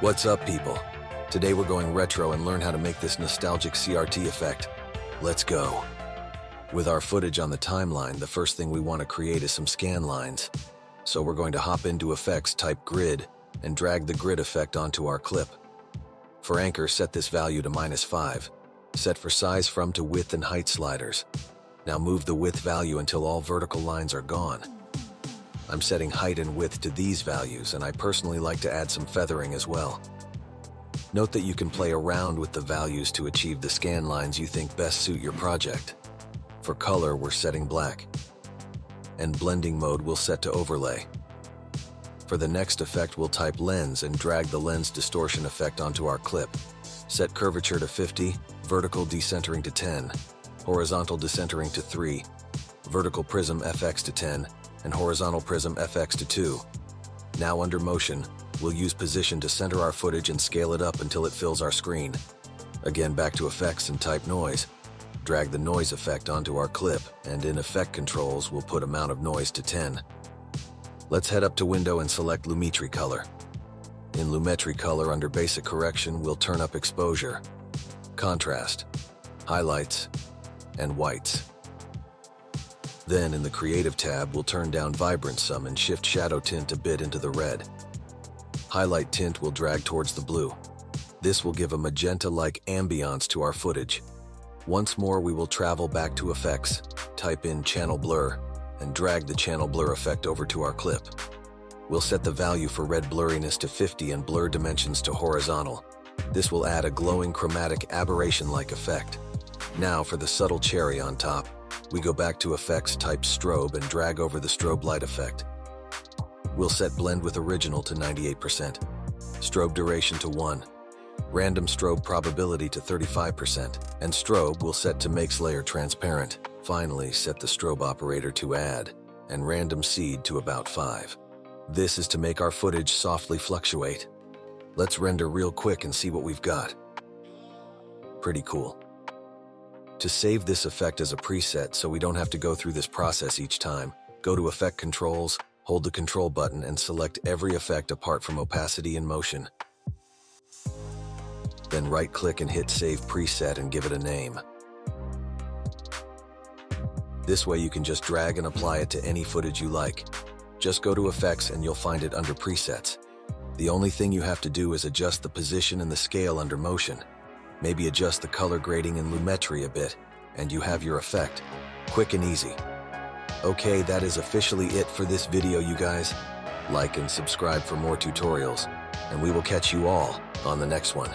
What's up, people? Today we're going retro and learn how to make this nostalgic CRT effect. Let's go. With our footage on the timeline, the first thing we want to create is some scan lines. So we're going to hop into Effects, type Grid, and drag the grid effect onto our clip. For anchor, set this value to minus 5. Set for size from to width and height sliders. Now move the width value until all vertical lines are gone. I'm setting height and width to these values, and I personally like to add some feathering as well. Note that you can play around with the values to achieve the scan lines you think best suit your project. For color, we're setting black. And blending mode we'll set to overlay. For the next effect, we'll type lens and drag the lens distortion effect onto our clip. Set curvature to 50, vertical decentering to 10, horizontal decentering to 3, vertical prism FX to 10, and horizontal prism FX to 2. Now under motion, we'll use position to center our footage and scale it up until it fills our screen. Again back to effects and type noise. Drag the noise effect onto our clip, and in effect controls, we'll put amount of noise to 10. Let's head up to window and select Lumetri color. In Lumetri color under basic correction, we'll turn up exposure, contrast, highlights, and whites. Then in the Creative tab, we'll turn down Vibrance some and shift Shadow Tint a bit into the red. Highlight Tint will drag towards the blue. This will give a magenta-like ambiance to our footage. Once more, we will travel back to Effects, type in Channel Blur, and drag the Channel Blur effect over to our clip. We'll set the value for red blurriness to 50 and blur dimensions to horizontal. This will add a glowing chromatic aberration-like effect. Now for the subtle cherry on top, we go back to Effects, type Strobe, and drag over the strobe light effect. We'll set Blend with Original to 98%, Strobe Duration to 1, Random Strobe Probability to 35%, and Strobe will set to Makes Layer Transparent. Finally, set the Strobe Operator to Add, and Random Seed to about 5. This is to make our footage softly fluctuate. Let's render real quick and see what we've got. Pretty cool. To save this effect as a preset so we don't have to go through this process each time, go to Effect Controls, hold the Control button and select every effect apart from opacity and motion. Then right-click and hit Save Preset and give it a name. This way you can just drag and apply it to any footage you like. Just go to Effects and you'll find it under Presets. The only thing you have to do is adjust the position and the scale under Motion. Maybe adjust the color grading in Lumetri a bit, and you have your effect. Quick and easy. Okay, that is officially it for this video, you guys. Like and subscribe for more tutorials, and we will catch you all on the next one.